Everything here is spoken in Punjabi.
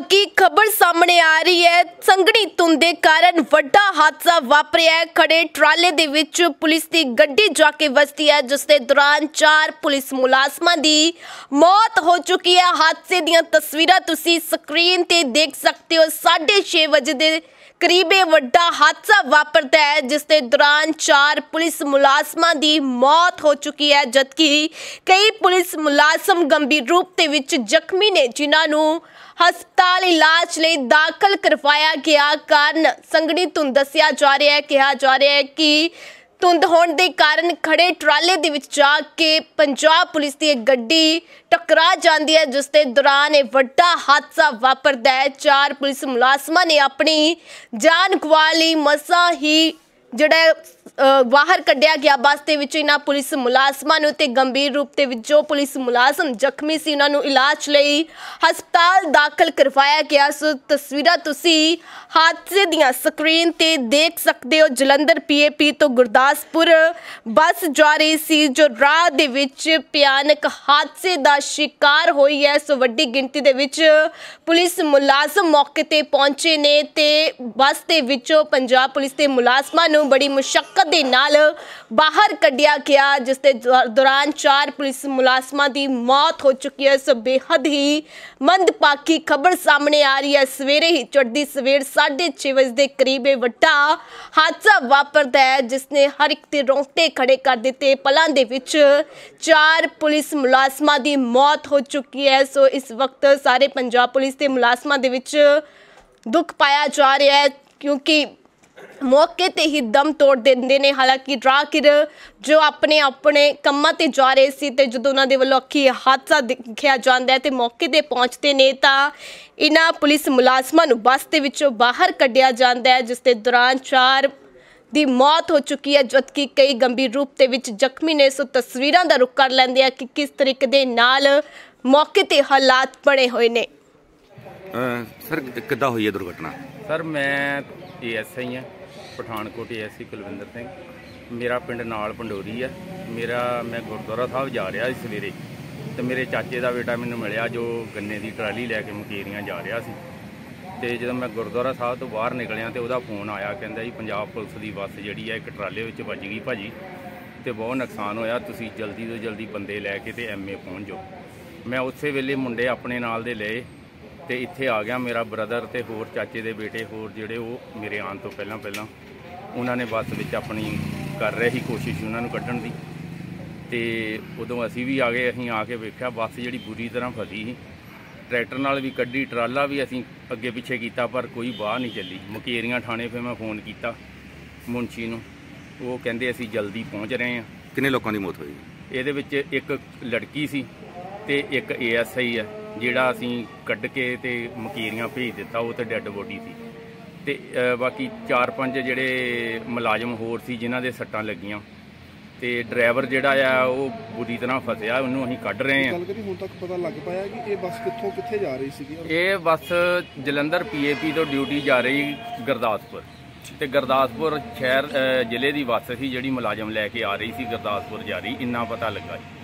ਕੀ ਖਬਰ ਸਾਹਮਣੇ ਆ ਰਹੀ ਹੈ? ਸੰਗਣੀ ਧੁੰਦ ਦੇ ਕਾਰਨ ਵੱਡਾ ਹਾਦਸਾ ਵਾਪਰਿਆ ਹੈ। ਖੜੇ ਟਰਾਲੇ ਦੇ ਵਿੱਚ ਪੁਲਿਸ ਦੀ ਗੱਡੀ ਜਾ ਕੇ ਵਸਦੀ ਹੈ, ਜਿਸ ਦੇ ਦੌਰਾਨ ਚਾਰ ਪੁਲਿਸ ਮੁਲਾਜ਼ਮਾਂ ਦੀ ਮੌਤ ਹੋ ਚੁੱਕੀ ਹੈ। ਹਾਦਸੇ ਦੀਆਂ ਤਸਵੀਰਾਂ ਤੁਸੀਂ ਸਕਰੀਨ ਤੇ ਦੇਖ ਸਕਦੇ ਹੋ। 6:30 ਵਜੇ ਦੇ ਕਰੀਬ ਇਹ ਵੱਡਾ ਹਾਦਸਾ ਵਾਪਰਦਾ ਹੈ, ਜਿਸ ਦੇ ਦੌਰਾਨ ਚਾਰ ਪੁਲਿਸ ਮੁਲਾਜ਼ਮਾਂ ਦੀ ਮੌਤ ਹੋ ਚੁੱਕੀ ਹੈ, ਜਦਕਿ ਕਈ ਪੁਲਿਸ ਮੁਲਾਜ਼ਮ ਗੰਭੀਰ ਰੂਪ ਦੇ ਵਿੱਚ ਜ਼ਖਮੀ ਨੇ, ਜਿਨ੍ਹਾਂ ਨੂੰ ਹਸਪਤਾਲ ਇਲਾਜ ਲਈ ਦਾਖਲ ਕਰਵਾਇਆ ਗਿਆ। ਕਾਰਨ ਸੰਗਣੀ ਧੁੰਦ ਦੱਸਿਆ ਜਾ ਰਿਹਾ ਹੈ, ਕਿਹਾ ਜਾ ਰਿਹਾ ਹੈ ਕਿ ਧੁੰਦ ਹੋਣ ਦੇ ਕਾਰਨ ਖੜੇ ਟਰਾਲੇ ਦੇ ਵਿੱਚ ਜਾ ਕੇ ਪੰਜਾਬ ਪੁਲਿਸ ਦੀ ਇੱਕ ਗੱਡੀ ਟਕਰਾ ਜਾਂਦੀ ਹੈ, ਜਿਸ ਦੇ ਦੌਰਾਨ ਇਹ ਵੱਡਾ ਹਾਦਸਾ ਵਾਪਰਦਾ ਹੈ। ਚਾਰ ਪੁਲਿਸ ਮੁਲਾਜ਼ਮਾਂ ਨੇ ਆਪਣੀ ਜਾਨ ਗਵਾ ਲਈ। ਮਸਾ ਹੀ ਜਿਹੜਾ ਬਾਹਰ ਕੱਢਿਆ ਗਿਆ। ਬੱਸ ਦੇ ਵਿੱਚ ਇਹਨਾਂ ਪੁਲਿਸ ਮੁਲਾਜ਼ਮਾਂ ਨੂੰ ਤੇ ਗੰਭੀਰ ਰੂਪ ਦੇ ਵਿੱਚ ਜੋ ਪੁਲਿਸ ਮੁਲਾਜ਼ਮ ਜ਼ਖਮੀ ਸੀ। ਉਹਨਾਂ ਨੂੰ ਇਲਾਜ ਲਈ ਹਸਪਤਾਲ ਦਾਖਲ ਕਰਵਾਇਆ ਗਿਆ। ਸੋ ਤਸਵੀਰਾਂ ਤੁਸੀਂ ਹਾਦਸੇ ਦੀਆਂ ਸਕਰੀਨ ਤੇ ਦੇਖ ਸਕਦੇ ਹੋ। ਜਲੰਧਰ ਪੀਏਪੀ ਤੋਂ ਗੁਰਦਾਸਪੁਰ ਬੱਸ ਜਾ ਰਹੀ ਸੀ, ਜੋ ਰਾਹ ਦੇ ਵਿੱਚ ਭਿਆਨਕ ਹਾਦਸੇ ਦਾ ਸ਼ਿਕਾਰ ਹੋਈ ਹੈ। ਸੋ ਵੱਡੀ ਗਿਣਤੀ ਦੇ ਵਿੱਚ ਪੁਲਿਸ ਮੁਲਾਜ਼ਮ ਮੌਕੇ ਤੇ ਪਹੁੰਚੇ ਨੇ ਤੇ ਬੱਸ ਦੇ ਵਿੱਚੋਂ ਪੰਜਾਬ ਪੁਲਿਸ ਦੇ ਮੁਲਾਜ਼ਮਾਂ ਨੂੰ ਬੜੀ ਮੁਸ਼ਕਲ ਦੇ ਨਾਲ ਬਾਹਰ ਕੱਢਿਆ ਗਿਆ, ਜਿਸ ਦੇ ਦੌਰਾਨ ਚਾਰ ਪੁਲਿਸ ਮੁਲਾਜ਼ਮਾਂ ਦੀ ਮੌਤ ਹੋ ਚੁੱਕੀ ਹੈ। ਸੋ ਬੇਹੱਦ ਹੀ ਮੰਦਭਾਗੀ ਖਬਰ ਸਾਹਮਣੇ ਆ ਰਹੀ ਹੈ। ਸਵੇਰੇ ਹੀ ਚੜ੍ਹਦੀ ਸਵੇਰ 6:30 ਵਜੇ ਦੇ ਕਰੀਬ ਇਹ ਵੱਡਾ ਹਾਦਸਾ ਵਾਪਰਦਾ ਹੈ, ਜਿਸ ਨੇ ਹਰ ਇੱਕ ਦੇ ਰੋਂਗਟੇ ਖੜੇ ਕਰ ਦਿੱਤੇ। ਪਲਾਂ ਦੇ ਵਿੱਚ ਚਾਰ ਪੁਲਿਸ ਮੁਲਾਜ਼ਮਾਂ ਦੀ ਮੌਤ ਹੋ ਚੁੱਕੀ ਹੈ। ਸੋ ਇਸ ਵਕਤ ਸਾਰੇ ਪੰਜਾਬ ਪੁਲਿਸ ਦੇ ਮੁਲਾਜ਼ਮਾਂ ਦੇ ਵਿੱਚ ਦੁੱਖ ਪਾਇਆ ਜਾ ਰਿਹਾ ਹੈ, ਕਿਉਂਕਿ ਮੌਕੇ ਤੇ ਹੀ ਦਮ ਤੋੜ ਦਿੰਦੇ ਨੇ। ਹਾਲਾਂਕਿ ਰਾਹਗੀਰ ਜੋ ਆਪਣੇ ਆਪਣੇ ਕੰਮਾਂ ਤੇ ਜਾ ਰਹੇ ਸੀ ਤੇ ਜਦੋਂ ਉਹਨਾਂ ਦੇ ਵੱਲੋਂ ਅੱਖੀ ਹਾਦਸਾ ਦੇਖਿਆ ਜਾਂਦਾ ਹੈ ਤੇ ਮੌਕੇ ਤੇ ਪਹੁੰਚਦੇ ਨੇ ਤਾਂ ਇਹਨਾਂ ਪੁਲਿਸ ਮੁਲਾਜ਼ਮਾਂ ਨੂੰ ਬੱਸ ਦੇ ਵਿੱਚੋਂ ਬਾਹਰ ਕੱਢਿਆ ਜਾਂਦਾ ਹੈ, ਜਿਸ ਦੇ ਦੌਰਾਨ ਚਾਰ ਦੀ ਮੌਤ ਹੋ ਚੁੱਕੀ ਹੈ, ਜਦਕਿ ਕਈ ਗੰਭੀਰ ਰੂਪ ਦੇ ਵਿੱਚ ਜ਼ਖਮੀ ਨੇ। ਸੋ ਤਸਵੀਰਾਂ ਦਾ ਰੁਖ ਕਰ ਲੈਂਦੇ ਆ ਕਿ ਕਿਸ ਤਰੀਕੇ ਦੇ ਨਾਲ ਮੌਕੇ ਤੇ ਹਾਲਾਤ ਬਣੇ ਹੋਏ ਨੇ। ਸਰ ਕਿੱਦਾਂ ਹੋਈ ਹੈ ਦੁਰਘਟਨਾ। ਸਰ, ਮੈਂ ਏਐਸਆਈ ਹਾਂ, ਪਠਾਨਕੋਟ ਏਐਸਸੀ ਕੁਲਵਿੰਦਰ ਸਿੰਘ। ਮੇਰਾ ਪਿੰਡ ਨਾਲ ਪੰਡੋਰੀ ਹੈ ਮੇਰਾ, ਮੈਂ ਗੁਰਦੁਆਰਾ ਸਾਹਿਬ ਜਾ ਰਿਹਾ ਸੀ ਸਵੇਰੇ, ਤੇ ਮੇਰੇ ਚਾਚੇ ਦਾ ਬੇਟਾ ਮੈਨੂੰ ਮਿਲਿਆ, ਜੋ ਗੰਨੇ ਦੀ ਟਰਾਲੀ ਲੈ ਕੇ ਮੁਕੇਰੀਆਂ ਜਾ ਰਿਹਾ ਸੀ। ਤੇ ਜਦੋਂ ਮੈਂ ਗੁਰਦੁਆਰਾ ਸਾਹਿਬ ਤੋਂ ਬਾਹਰ ਨਿਕਲਿਆ, ਤੇ ਉਹਦਾ ਫੋਨ ਆਇਆ, ਕਹਿੰਦਾ ਜੀ, ਪੰਜਾਬ ਪੁਲਿਸ ਦੀ ਬੱਸ ਜਿਹੜੀ ਹੈ ਇੱਕ ਟਰਾਲੇ ਵਿੱਚ ਵੱਜ ਗਈ ਭਾਜੀ, ਤੇ ਬਹੁਤ ਨੁਕਸਾਨ ਹੋਇਆ, ਤੁਸੀਂ ਜਲਦੀ ਤੋਂ ਜਲਦੀ ਬੰਦੇ ਲੈ ਕੇ ਤੇ ਐਮਏ ਪਹੁੰਚ ਜਾਓ। ਮੈਂ ਉਸੇ ਵੇਲੇ ਮੁੰਡੇ ਆਪਣੇ ਨਾਲ ਦੇ ਲਏ ਤੇ ਇੱਥੇ ਆ ਗਿਆ ਮੇਰਾ ਬ੍ਰਦਰ ਤੇ ਹੋਰ ਚਾਚੇ ਦੇ ਬੇਟੇ ਹੋਰ ਜਿਹੜੇ ਉਹ ਮੇਰੇ ਆਉਣ ਤੋਂ ਪਹਿਲਾਂ ਪਹਿਲਾਂ ਉਹਨਾਂ ਨੇ ਬੱਸ ਵਿੱਚ ਆਪਣੀ ਕਰ ਰਹੇ ਸੀ ਕੋਸ਼ਿਸ਼ ਉਹਨਾਂ ਨੂੰ ਕੱਢਣ ਦੀ। ਤੇ ਉਦੋਂ ਅਸੀਂ ਵੀ ਆ ਗਏ ਅਸੀਂ ਆ ਕੇ ਵੇਖਿਆ ਬੱਸ ਜਿਹੜੀ ਬੁਰੀ ਤਰ੍ਹਾਂ ਫਸੀ ਸੀ। ਟਰੈਕਟਰ ਨਾਲ ਵੀ ਕੱਢੀ ਟਰਾਲਾ ਵੀ ਅਸੀਂ ਅੱਗੇ ਪਿੱਛੇ ਕੀਤਾ ਪਰ ਕੋਈ ਬਾਹਰ ਨਹੀਂ ਚੱਲੀ। ਮੁਕੇਰੀਆਂ ਥਾਣੇ 'ਤੇ ਮੈਂ ਫੋਨ ਕੀਤਾ ਮੁੰਸ਼ੀ ਨੂੰ। ਉਹ ਕਹਿੰਦੇ ਅਸੀਂ ਜਲਦੀ ਪਹੁੰਚ ਰਹੇ ਹਾਂ। ਕਿੰਨੇ ਲੋਕਾਂ ਦੀ ਮੌਤ ਹੋਈ? ਇਹਦੇ ਵਿੱਚ ਇੱਕ ਲੜਕੀ ਸੀ ਤੇ ਇੱਕ ਏਐਸਆਈ ਹੈ। ਜਿਹੜਾ ਅਸੀਂ ਕੱਢ ਕੇ ਤੇ ਮਕੀਰੀਆਂ ਭੇਜ ਦਿੱਤਾ ਉਹ ਤੇ ਡੈੱਡ ਬੋਡੀ ਸੀ। ਤੇ ਬਾਕੀ 4-5 ਜਿਹੜੇ ਮੁਲਾਜ਼ਮ ਹੋਰ ਸੀ ਜਿਨ੍ਹਾਂ ਦੇ ਸੱਟਾਂ ਲੱਗੀਆਂ। ਤੇ ਡਰਾਈਵਰ ਜਿਹੜਾ ਆ ਉਹ ਬੁਰੀ ਤਰ੍ਹਾਂ ਫਸਿਆ ਉਹਨੂੰ ਅਸੀਂ ਕੱਢ ਰਹੇ ਹਾਂ। ਗੱਲ ਕਰੀ ਹੁਣ ਤੱਕ ਪਤਾ ਲੱਗ ਪਾਇਆ ਕਿ ਇਹ ਬੱਸ ਕਿੱਥੋਂ ਕਿੱਥੇ ਜਾ ਰਹੀ ਸੀਗੀ? ਇਹ ਬੱਸ ਜਲੰਧਰ ਪੀਏਪੀ ਤੋਂ ਡਿਊਟੀ ਜਾ ਰਹੀ ਗੁਰਦਾਸਪੁਰ। ਤੇ ਗੁਰਦਾਸਪੁਰ ਸ਼ਹਿਰ ਜ਼ਿਲ੍ਹੇ ਦੀ ਬੱਸ ਸੀ ਜਿਹੜੀ ਮੁਲਾਜ਼ਮ ਲੈ ਕੇ ਆ ਰਹੀ ਸੀ ਗੁਰਦਾਸਪੁਰ ਜਾ ਰਹੀ ਇੰਨਾ ਪਤਾ ਲੱਗਾ ਜੀ।